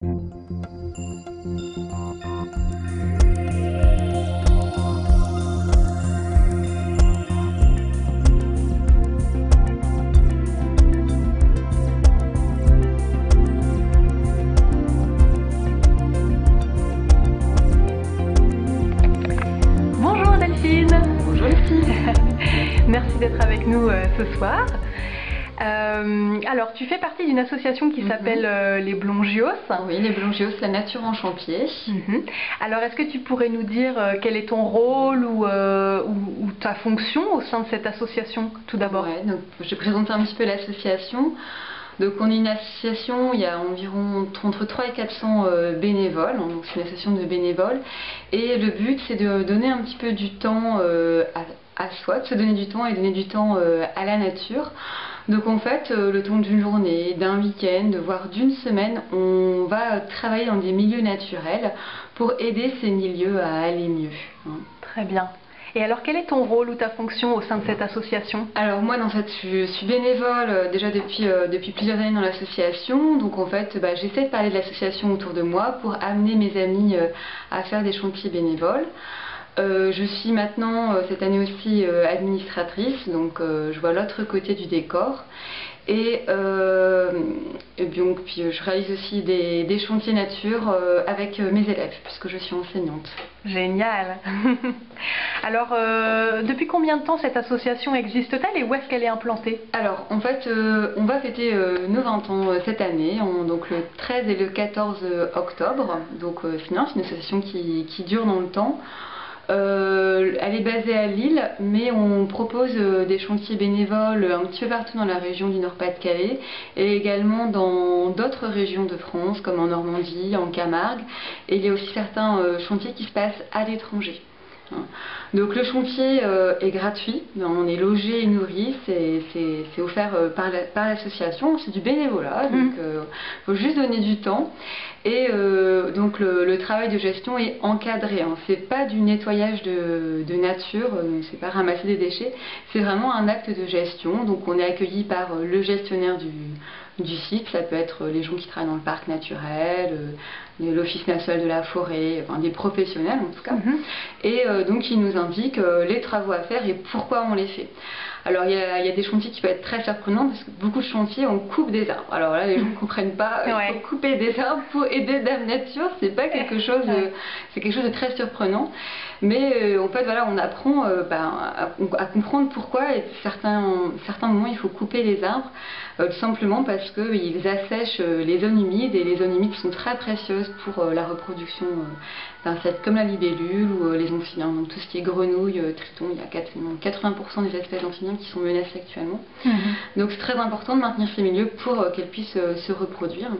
Thank you. Euh, alors, tu fais partie d'une association qui Mhm. s'appelle euh, les Blongios. Oui, les Blongios, la nature en chantier. Mhm. Alors, est-ce que tu pourrais nous dire euh, quel est ton rôle ou, ou- ou ta fonction au sein de cette association, tout d'abord? Ouais, donc je vais présenter un petit peu l'association. Donc on est une association, il y a environ entre 3 et 400 euh, bénévoles, hein, donc c'est une association de bénévoles. Et le but c'est de donner un petit peu du temps à, à soi, de se donner du temps et donner du temps à la nature. Donc en fait, euh, le temps d'une journée, d'un week-end, voire d'une semaine, on va travailler dans des milieux naturels pour aider ces milieux à aller mieux. hein. Très bien. Et alors, quel est ton rôle ou ta fonction au sein de cette association? Alors moi en fait je suis bénévole euh, déjà depuis, euh, depuis plusieurs années dans l'association donc en fait bah, j'essaie de parler de l'association autour de moi pour amener mes amis euh, à faire des chantiers bénévoles. Euh, je suis maintenant euh, cette année aussi euh, administratrice donc je vois l'autre côté du décor et, et donc puis je réalise aussi des, des chantiers nature avec mes élèves puisque je suis enseignante. Génial. Alors, depuis combien de temps cette association existe-t-elle et où est-ce qu'elle est implantée? Alors, en fait, on va fêter nos 20 ans cette année, donc le 13 et le 14 octobre. Donc, finalement, c'est une association qui, qui dure dans le temps. Euh, elle est basée à Lille, mais on propose euh, des chantiers bénévoles un petit peu partout dans la région du Nord-Pas-de-Calais et également dans d'autres régions de France, comme en Normandie, en Camargue. Et il y a aussi certains euh, chantiers qui se passent à l'étranger. Hein. Donc le chantier euh, est gratuit, on est logé et nourri, c'est offert euh, par la- par l'association, c'est du bénévolat, donc il Mhm. faut juste donner du temps. Et euh, donc le, le travail de gestion est encadré, hein. c'est pas du nettoyage de, de nature, euh, c'est pas ramasser des déchets, c'est vraiment un acte de gestion. Donc on est accueilli par euh, le gestionnaire du, du site, ça peut être les gens qui travaillent dans le parc naturel, euh, l'Office national de la forêt, enfin des professionnels en tout cas Mhm. et euh, donc il nous indique euh, les travaux à faire et pourquoi on les fait. Alors il y, a, il y a des chantiers qui peuvent être très surprenants parce que beaucoup de chantiers on coupe des arbres. Alors là les gens ne comprennent pas, euh, Ouais. faut couper des arbres pour aider Dame Nature, c'est pas quelque chose Ouais. c'est quelque chose de très surprenant. Mais euh, en fait voilà on apprend euh, ben, à, à comprendre pourquoi et certains, certains moments il faut couper les arbres euh, tout simplement parce qu'ils assèchent euh, les zones humides et les zones humides sont très précieuses pour euh, la reproduction euh, d'insectes comme la libellule ou euh, les amphibiens. Donc tout ce qui est grenouille, euh, triton, il y a 4 80% des espèces qui sont menacées actuellement. Mhm. Donc c'est très important de maintenir ces milieux pour euh, qu'elles puissent euh, se reproduire.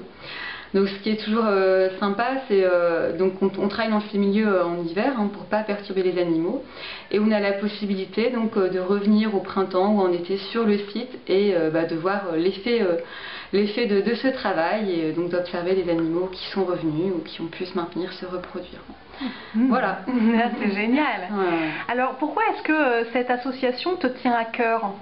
Donc ce qui est toujours euh, sympa, c'est euh, donc on, on travaille dans ces milieux euh, en hiver hein, pour pas perturber les animaux et on a la possibilité donc de revenir au printemps ou en été sur le site et bah, de voir l'effet l'effet de, de ce travail et donc d'observer les animaux qui sont revenus ou qui ont pu se maintenir, se reproduire. Mhm. Voilà. C'est génial. Ouais. Alors, pourquoi est-ce que euh, cette association te tient à cœur?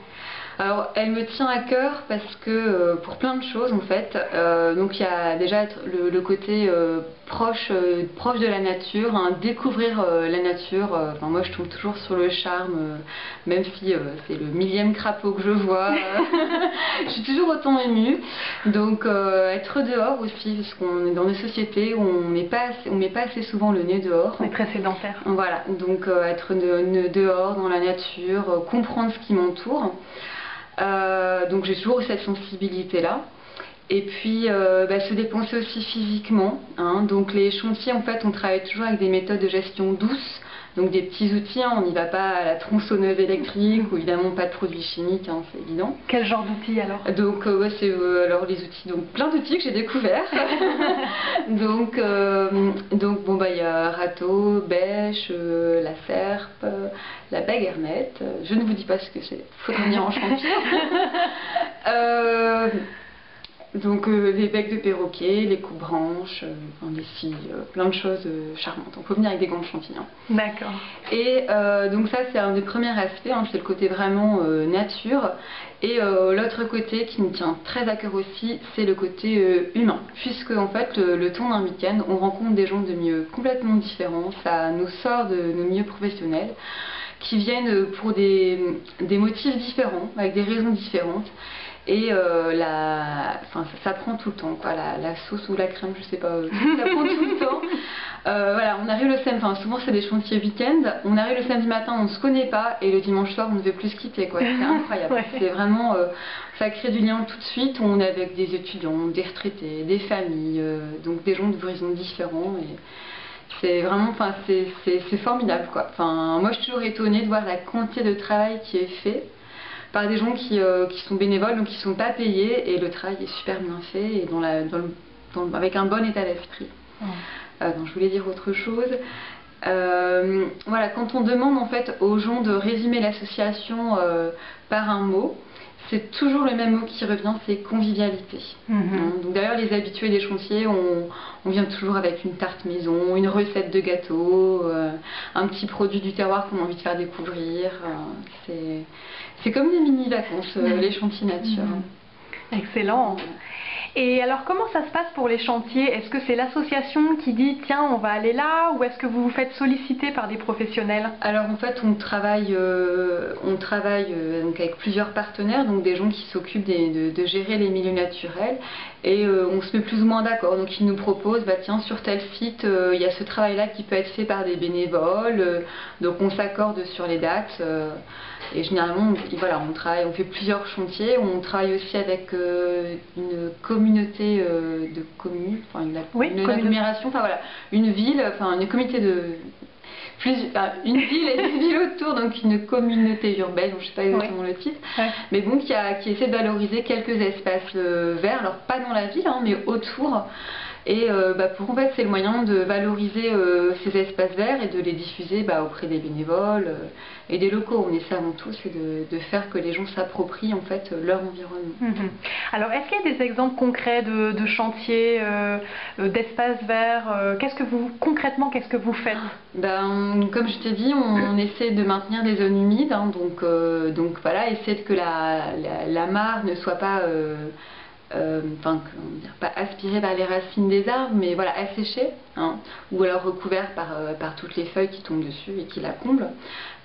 Alors, elle me tient à cœur parce que euh, pour plein de choses en fait. Euh, donc, il y a déjà le, le côté euh, proche, proche de la nature, hein, découvrir la nature. enfin, moi, je tombe toujours sur le charme, même si c'est le millième crapaud que je vois. je suis toujours autant émue. Donc, être dehors aussi, parce qu'on est dans des sociétés où on pas, on met pas assez souvent le nez dehors. On est très sédentaire. Voilà, donc être de- de- dehors, dans la nature, comprendre ce qui m'entoure. Euh, donc j'ai toujours cette sensibilité-là. Et puis euh, bah, se dépenser aussi physiquement. hein. Donc les chantiers, en fait, on travaille toujours avec des méthodes de gestion douces. Donc des petits outils, hein. on n'y va pas à la tronçonneuse électrique ou évidemment pas de produits chimiques, hein, c'est évident. Quel genre d'outils alors? Donc euh, ouais, c'est euh, alors les outils, donc plein d'outils que j'ai découverts. donc euh, donc bon bah il y a râteau, bêche, la serpe, la baguernette. Euh, Je ne vous dis pas ce que c'est. Faut venir en chantier. Euh, Donc les becs de perroquet, les coups-branches, les scies, plein de choses charmantes. On peut venir avec des gants de chantier. D'accord. Et donc ça c'est un des premiers aspects, hein, c'est le côté vraiment nature. Et l'autre côté qui me tient très à cœur aussi, c'est le côté humain. Puisque en fait le temps d'un week-end, on rencontre des gens de milieux complètement différents, ça nous sort de nos milieux professionnels qui viennent pour des, des motifs différents, avec des raisons différentes. Et euh, la, enfin, ça, prend tout le temps, quoi. La, la, sauce ou la crème, je sais pas, euh, ça prend tout le temps. Euh, voilà, on arrive le samedi, enfin souvent c'est des chantiers week-end, on arrive le samedi matin, on ne se connaît pas, et le dimanche soir on ne veut plus se quitter, quoi. C'est incroyable. C'est vraiment, ça crée du lien tout de suite. On est avec des étudiants, des retraités, des familles, donc des gens d'horizons différents. Et, c'est vraiment, enfin, c'est formidable quoi. Enfin, moi je suis toujours étonnée de voir la quantité de travail qui est fait par des gens qui, euh, qui sont bénévoles, donc qui ne sont pas payés, et le travail est super bien fait et dans la, dans avec un bon état d'esprit. Euh, donc je voulais dire autre chose. Euh, voilà, quand on demande en fait aux gens de résumer l'association par un mot, c'est toujours le même mot qui revient, c'est convivialité. Mhm. Hein, donc d'ailleurs les habitués des chantiers, on, on, vient toujours avec une tarte maison, une recette de gâteau, euh, un petit produit du terroir qu'on a envie de faire découvrir. Euh, c'est comme des mini vacances, euh, mhm. les chantiers nature. Mhm. Excellent. Et alors, comment ça se passe pour les chantiers? Est-ce que c'est l'association qui dit tiens, on va aller là ou est-ce que vous vous faites solliciter par des professionnels? Alors, en fait, on travaille, euh, on travaille euh, donc avec plusieurs partenaires, donc des gens qui s'occupent de, gérer les milieux naturels et euh, on se met plus ou moins d'accord. Donc, ils nous proposent bah, tiens, sur tel site, il y a ce travail-là qui peut être fait par des bénévoles, donc on s'accorde sur les dates. Et généralement, on, voilà, on travaille, on fait plusieurs chantiers. On travaille aussi avec une communauté euh, de communes, enfin une, agglomération, enfin voilà, une ville, enfin une communauté de plus, une ville et des villes autour, donc une communauté urbaine, je ne sais pas exactement le titre, mais bon, qui, a, qui essaie de valoriser quelques espaces euh, verts, alors pas dans la ville, hein, mais autour. Et euh, bah, pour en fait, c'est le moyen de valoriser euh, ces espaces verts et de les diffuser bah, auprès des bénévoles euh, et des locaux. On essaie avant tout, de, faire que les gens s'approprient en fait leur environnement. Mhm. Alors, est-ce qu'il y a des exemples concrets de, chantiers, d'espaces verts Qu'est-ce que vous concrètement, qu'est-ce que vous faites? Ben, comme je t'ai dit, on, essaie de maintenir des zones humides, hein, donc, donc voilà, essayer que la, la, la mare ne soit pas euh, enfin, pas aspiré par les racines des arbres, mais voilà, asséché, hein, ou alors recouvert par, euh, par toutes les feuilles qui tombent dessus et qui la comblent.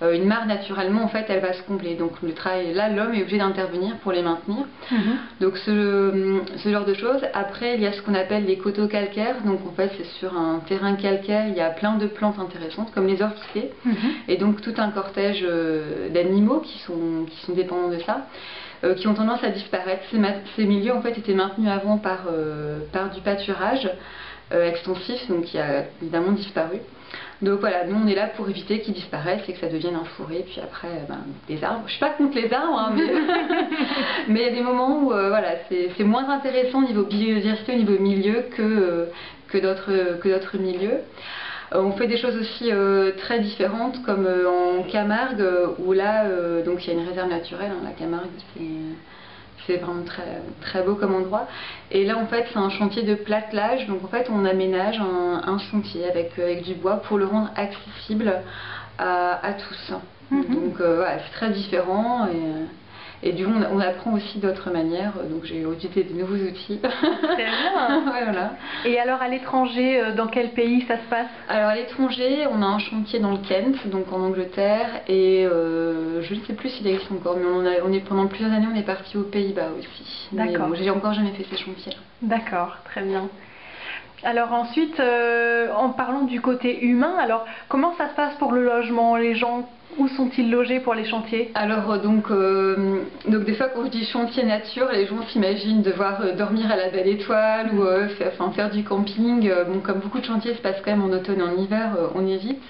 Euh, une mare, naturellement, en fait, elle va se combler. Donc le travail, là, l'homme est obligé d'intervenir pour les maintenir. Mhm. Donc ce, ce, genre de choses. Après, il y a ce qu'on appelle les coteaux calcaires. Donc en fait, c'est sur un terrain calcaire, il y a plein de plantes intéressantes, comme les orchidées, mhm. et donc tout un cortège d'animaux qui sont, qui sont dépendants de ça. Euh, qui ont tendance à disparaître. Ces, milieux en fait étaient maintenus avant par, euh, par du pâturage euh, extensif, donc qui a évidemment disparu. Donc voilà, nous on est là pour éviter qu'ils disparaissent et que ça devienne un forêt, puis après ben, des arbres. Je suis pas contre les arbres, hein, mais il y a des moments où voilà, c'est moins intéressant au niveau biodiversité, au niveau milieu que, que d'autres milieux. Euh, on fait des choses aussi euh, très différentes comme euh, en Camargue où là donc il y a une réserve naturelle, hein, la Camargue c'est vraiment très, très beau comme endroit. Et là, en fait, c'est un chantier de platelage. Donc, en fait, on aménage un, chantier avec, avec du bois pour le rendre accessible à, tous. Mhm. Donc, voilà, c'est très différent. Et, et du coup, on, apprend aussi d'autres manières. Donc, j'ai audité de nouveaux outils. C'est bien. voilà. Et alors, à l'étranger, euh, dans quel pays ça se passe? Alors, à l'étranger, on a un chantier dans le Kent, donc en Angleterre. Et euh, je ne sais plus s'il existe encore, mais on, est, pendant plusieurs années, on est parti aux Pays-Bas aussi. D'accord. j'ai encore jamais fait ces chantiers. D'accord, très bien. Alors ensuite, euh, en parlant du côté humain, alors comment ça se passe pour le logement? Les gens où sont-ils logés pour les chantiers? Alors euh, donc, euh, donc des fois quand je dis chantier nature, les gens s'imaginent devoir dormir à la belle étoile ou faire, enfin, faire du camping. bon, comme beaucoup de chantiers se passent quand même en automne et en hiver, on évite.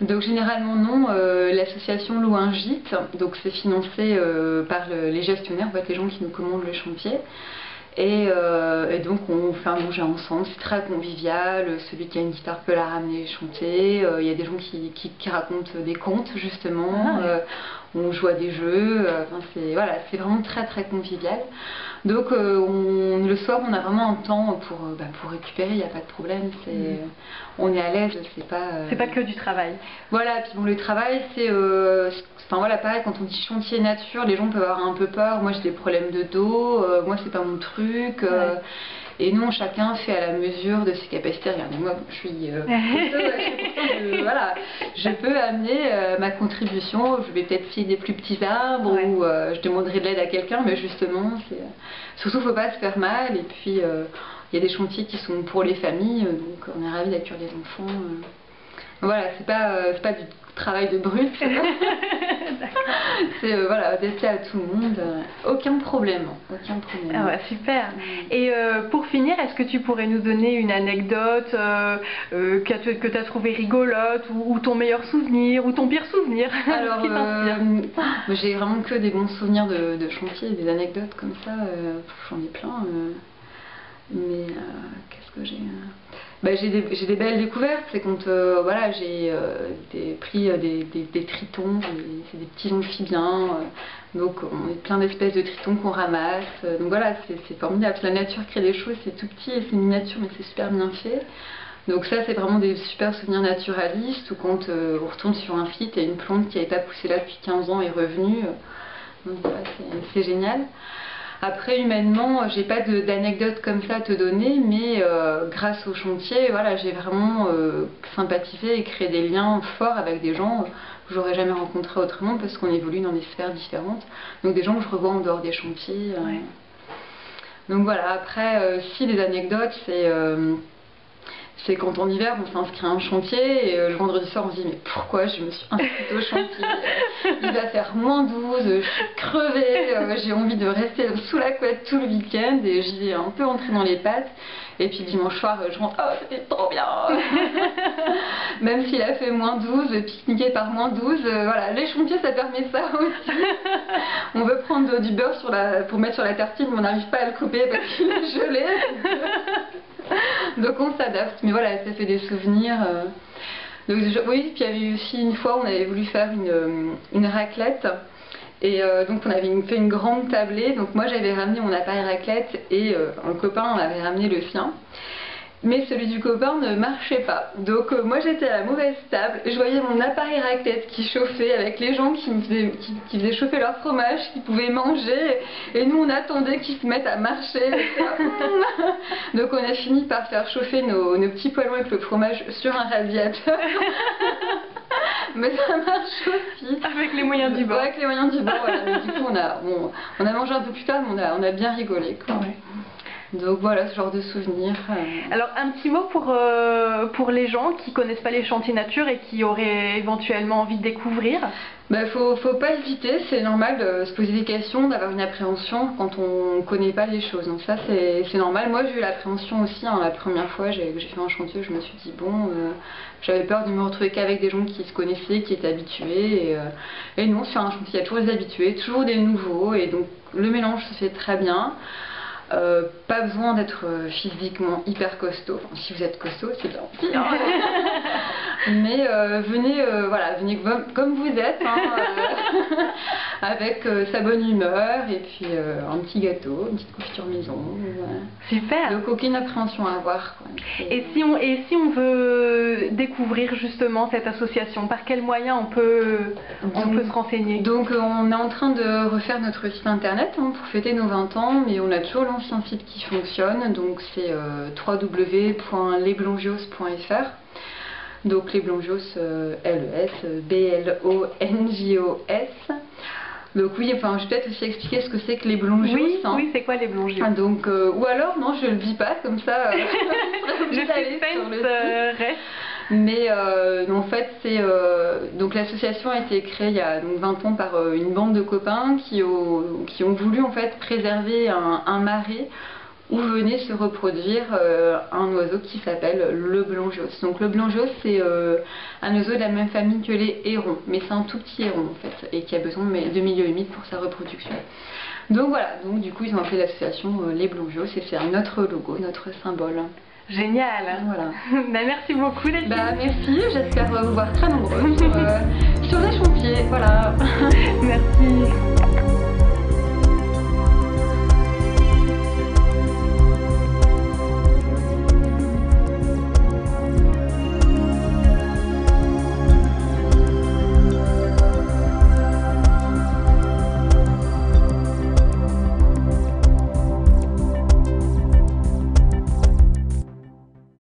Donc généralement non, l'association loue un gîte, donc c'est financé par les gestionnaires, en fait, les gens qui nous commandent le chantier. Euh, et, donc on fait un manger ensemble, c'est très convivial, celui qui a une guitare peut la ramener chanter, euh, il y a des gens qui, qui, racontent des contes justement, ah euh, on joue à des jeux, enfin, c'est voilà, c'est vraiment très très convivial. Donc on, le soir, on a vraiment un temps pour, bah, pour récupérer, il n'y a pas de problème, c'est, mm. on est à l'aise, c'est pas... c'est pas que du travail. Voilà, puis bon, le travail, c'est... Enfin voilà, pareil, quand on dit chantier nature, les gens peuvent avoir un peu peur. Moi, j'ai des problèmes de dos, moi, c'est pas mon truc. Et nous, chacun fait à la mesure de ses capacités. Regardez, moi, je suis. Euh, je, voilà, je peux amener euh, ma contribution. Je vais peut-être filer des plus petits arbres ou euh, je demanderai de l'aide à quelqu'un, mais justement, surtout, faut pas se faire mal. Et puis, il y a des chantiers qui sont pour les familles, donc on est ravis d'accueillir les enfants. Voilà, c'est pas, pas du travail de brut. c'est euh, voilà, adapté à tout le monde. aucun problème. Aucun problème. Ah ouais, super. Et euh, pour finir, est-ce que tu pourrais nous donner une anecdote euh, que tu as trouvé rigolote ou, ton meilleur souvenir ou ton pire souvenir Alors, j'ai vraiment que des bons souvenirs de, de chantier, des anecdotes comme ça. J'en ai plein. mais qu'est-ce que j'ai bah, j'ai des, belles découvertes. C'est quand euh, voilà, j'ai euh, pris euh, des, tritons, c'est des petits amphibiens. donc on a plein d'espèces de tritons qu'on ramasse. donc voilà, c'est formidable. La nature crée des choses, c'est tout petit et c'est miniature, mais c'est super bien fait. Donc ça, c'est vraiment des super souvenirs naturalistes ou quand on retourne sur un site et une plante qui n'avait pas poussé là depuis 15 ans est revenue. donc voilà, c'est génial. Après, humainement, j'ai pas d'anecdotes comme ça à te donner, mais euh, grâce au chantier, voilà, j'ai vraiment euh, sympathisé et créé des liens forts avec des gens que j'aurais jamais rencontrés autrement parce qu'on évolue dans des sphères différentes. Donc des gens que je revois en dehors des chantiers. Euh. Donc voilà, après, si les anecdotes, c'est c'est quand en hiver on s'inscrit à un chantier et euh, le vendredi soir on se dit mais pourquoi je me suis inscrite au chantier? Il va faire moins 12, je suis crevée, euh, j'ai envie de rester sous la couette tout le week-end et j'y ai un peu entré dans les pattes. Et puis dimanche soir je rentre, oh c'était trop bien Même s'il a fait moins 12, pique-niquer par moins 12, euh, voilà, les chantiers ça permet ça aussi. on veut prendre du beurre sur la, pour mettre sur la tartine mais on n'arrive pas à le couper parce qu'il est gelé. Donc on s'adapte, mais voilà, ça fait des souvenirs. Euh. Donc, oui, puis il y avait aussi une fois, on avait voulu faire une, euh, raclette. Et euh, donc on avait fait une grande tablée. Donc moi j'avais ramené mon appareil raclette et un copain avait ramené le sien mais celui du copain ne marchait pas. Donc euh, moi j'étais à la mauvaise table, je voyais mon appareil raclette qui chauffait avec les gens qui, me faisaient, qui, faisaient chauffer leur fromage, qui pouvaient manger, et nous on attendait qu'ils se mettent à marcher. Donc on a fini par faire chauffer nos, petits poêlons avec le fromage sur un radiateur. Mais ça marche aussi. Avec les moyens du bord. avec les moyens du bord, voilà. du coup on a, on, a mangé un peu plus tard, mais on a, on a bien rigolé. Quoi. Donc voilà, ce genre de souvenirs. Euh. Alors un petit mot pour, euh, pour les gens qui connaissent pas les chantiers nature et qui auraient éventuellement envie de découvrir. Il bah, faut, faut pas hésiter, c'est normal de se poser des questions, d'avoir une appréhension quand on connaît pas les choses. Donc ça c'est normal. Moi j'ai eu l'appréhension aussi hein, la première fois que j'ai fait un chantier, je me suis dit bon, euh, j'avais peur de me retrouver qu'avec des gens qui se connaissaient, qui étaient habitués. Et, et non, sur un chantier il y a toujours des habitués, toujours des nouveaux et donc le mélange se fait très bien. Euh, pas besoin d'être euh, physiquement hyper costaud. si vous êtes costaud, c'est bien. Mais euh, venez, voilà, venez comme vous êtes, hein, avec sa bonne humeur et puis un petit gâteau, une petite confiture maison. Super. Donc aucune appréhension à avoir. Et si on et si on veut découvrir justement cette association, par quels moyens on peut on peut se renseigner? Donc on est en train de refaire notre site internet hein, pour fêter nos 20 ans, mais on a toujours lancé un site qui fonctionne, donc c'est euh, www.lesblongios.fr. Donc les Blongios, euh, L-E-S, B-L-O-N-J-O-S. Donc oui, enfin, je vais peut-être aussi expliquer ce que c'est que les blongios. Oui, hein. oui c'est quoi les ah, donc, euh, Ou alors, non, je le dis pas, comme ça, je vais sur le reste. Mais euh, en fait, c'est euh, donc l'association a été créée il y a donc 20 ans par euh, une bande de copains qui ont, qui ont voulu en fait préserver un, marais où venait se reproduire un oiseau qui s'appelle le blangios. Donc le blangios, c'est un oiseau de la même famille que les hérons, mais c'est un tout petit héron en fait, et qui a besoin de milieux humides pour sa reproduction. Donc voilà, donc du coup ils ont appelé l'association les blangios et c'est notre logo, notre symbole. Génial. Voilà. bah, merci beaucoup, Delphine. Bah, merci, j'espère vous voir très nombreux sur, euh, sur les Champiers, voilà. Merci.